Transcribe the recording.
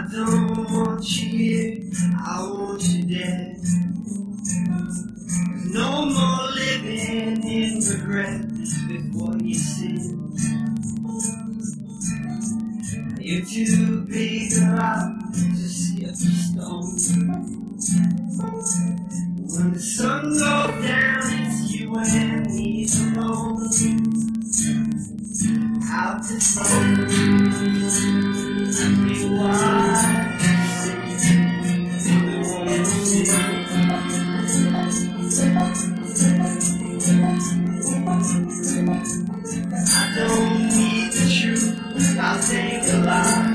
I don't want you here, I want you dead. No more living in regret with what you see. You're too big around to see a stone. When the sun goes down, it's you and Yes.